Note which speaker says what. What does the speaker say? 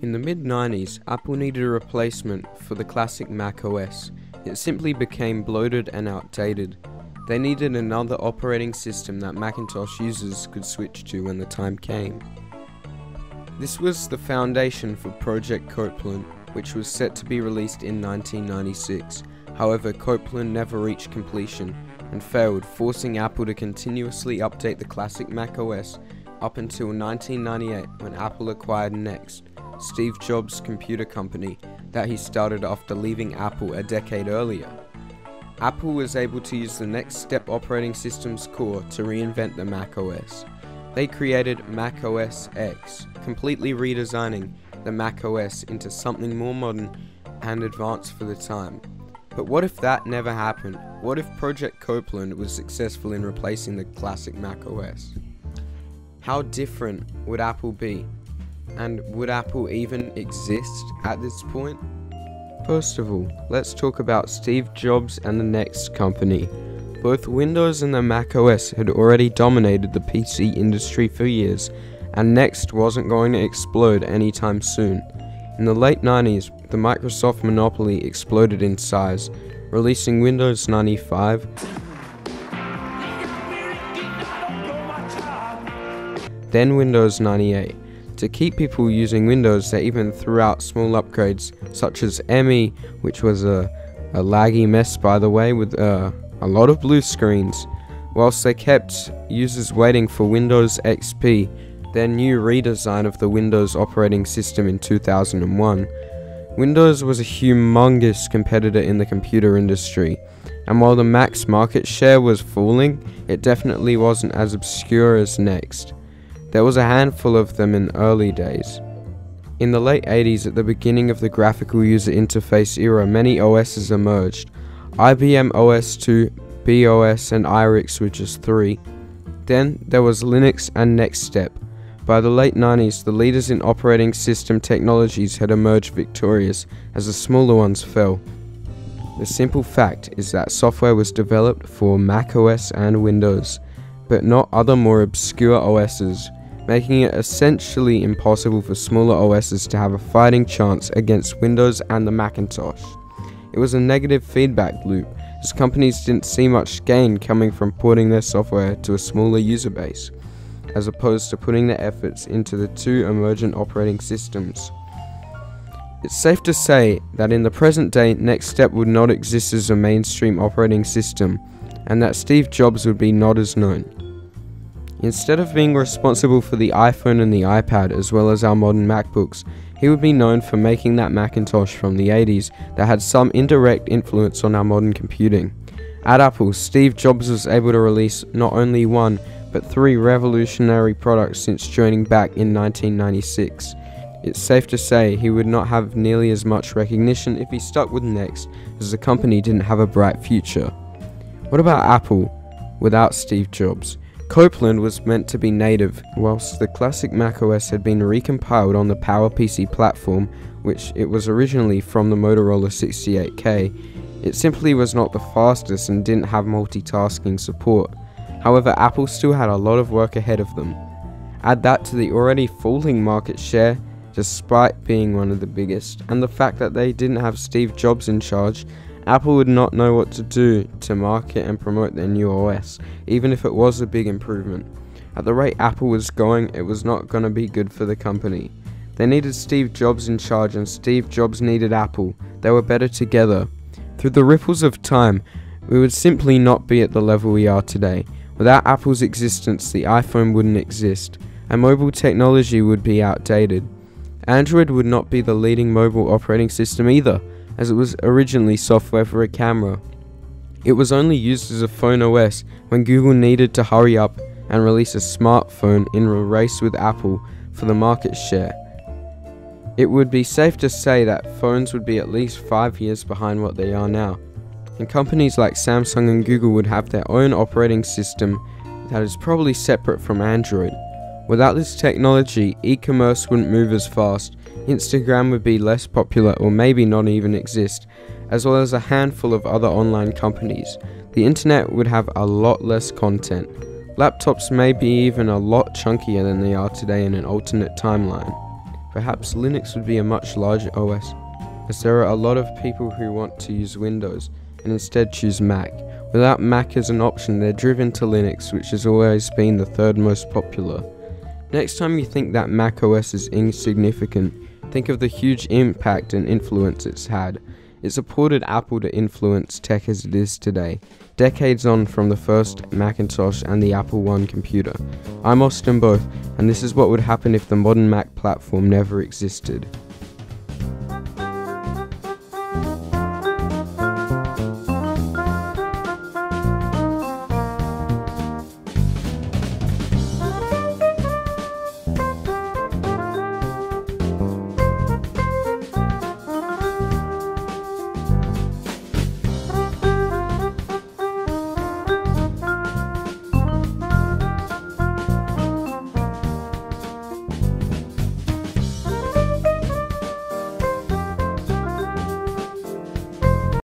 Speaker 1: In the mid 90s, Apple needed a replacement for the classic Mac OS. It simply became bloated and outdated. They needed another operating system that Macintosh users could switch to when the time came. This was the foundation for Project Copland, which was set to be released in 1996. However, Copland never reached completion and failed, forcing Apple to continuously update the classic Mac OS up until 1998 when Apple acquired Next, Steve Jobs' computer company that he started after leaving Apple a decade earlier. Apple was able to use the Next Step operating system's core to reinvent the Mac OS. They created Mac OS X, completely redesigning the Mac OS into something more modern and advanced for the time. But what if that never happened? What if Project Copland was successful in replacing the classic Mac OS? How different would Apple be? And would Apple even exist at this point? First of all, let's talk about Steve Jobs and the Next company. Both Windows and the Mac OS had already dominated the PC industry for years, and Next wasn't going to explode anytime soon. In the late 90s, the Microsoft monopoly exploded in size, releasing Windows 95, then Windows 98. To keep people using Windows, they even threw out small upgrades such as ME, which was a, a laggy mess by the way, with uh, a lot of blue screens, whilst they kept users waiting for Windows XP, their new redesign of the Windows operating system in 2001. Windows was a humongous competitor in the computer industry, and while the Mac's market share was falling, it definitely wasn't as obscure as Next. There was a handful of them in early days. In the late 80s, at the beginning of the graphical user interface era, many OSs emerged. IBM OS 2, BeOS, and IRIX were just three. Then there was Linux and NextStep. By the late 90s, the leaders in operating system technologies had emerged victorious as the smaller ones fell. The simple fact is that software was developed for Mac OS and Windows, but not other more obscure OSs making it essentially impossible for smaller OSs to have a fighting chance against Windows and the Macintosh. It was a negative feedback loop, as companies didn't see much gain coming from porting their software to a smaller user base, as opposed to putting their efforts into the two emergent operating systems. It's safe to say that in the present day, Next Step would not exist as a mainstream operating system, and that Steve Jobs would be not as known. Instead of being responsible for the iPhone and the iPad as well as our modern MacBooks, he would be known for making that Macintosh from the 80s that had some indirect influence on our modern computing. At Apple, Steve Jobs was able to release not only one, but three revolutionary products since joining back in 1996. It's safe to say he would not have nearly as much recognition if he stuck with Next, as the company didn't have a bright future. What about Apple without Steve Jobs? Copland was meant to be native, whilst the classic macOS had been recompiled on the PowerPC platform, which it was originally from the Motorola 68K. It simply was not the fastest and didn't have multitasking support. However, Apple still had a lot of work ahead of them. Add that to the already falling market share, despite being one of the biggest, and the fact that they didn't have Steve Jobs in charge, Apple would not know what to do to market and promote their new OS, even if it was a big improvement. At the rate Apple was going, it was not going to be good for the company. They needed Steve Jobs in charge, and Steve Jobs needed Apple. They were better together. Through the ripples of time, we would simply not be at the level we are today. Without Apple's existence, the iPhone wouldn't exist, and mobile technology would be outdated. Android would not be the leading mobile operating system either as it was originally software for a camera. It was only used as a phone OS when Google needed to hurry up and release a smartphone in a race with Apple for the market share. It would be safe to say that phones would be at least 5 years behind what they are now, and companies like Samsung and Google would have their own operating system that is probably separate from Android. Without this technology, e commerce wouldn't move as fast, Instagram would be less popular or maybe not even exist, as well as a handful of other online companies. The internet would have a lot less content. Laptops may be even a lot chunkier than they are today in an alternate timeline. perhaps Linux would be a much larger OS, as there are a lot of people who want to use Windows and instead choose Mac. Without Mac as an option, they're driven to Linux, which has always been the third most popular. Next time you think that Mac OS is insignificant, think of the huge impact and influence it's had. It supported Apple to influence tech as it is today, decades on from the first Macintosh and the Apple I computer. I'm Austin Both, and this is what would happen if the modern Mac platform never existed.